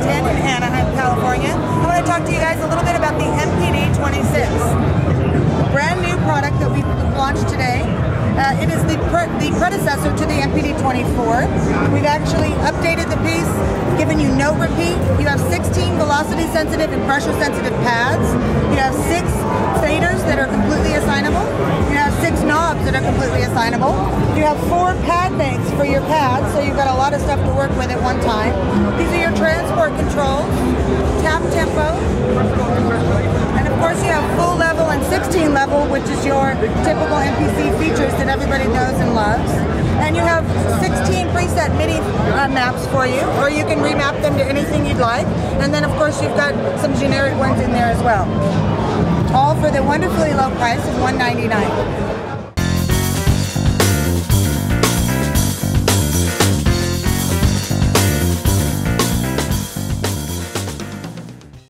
Washington in Anaheim, California. I want to talk to you guys a little bit about the MPD 26, brand new product that we launched today. Uh, it is the, pre the predecessor to the MPD 24. We've actually updated the piece, given you note repeat. You have 16 velocity sensitive and pressure sensitive pads. You have six faders assignable. You have four pad banks for your pads, so you've got a lot of stuff to work with at one time. These are your transport controls, tap tempo, and of course you have full level and 16 level, which is your typical MPC features that everybody knows and loves. And you have 16 preset MIDI uh, maps for you, or you can remap them to anything you'd like. And then of course you've got some generic ones in there as well. All for the wonderfully low price of $199.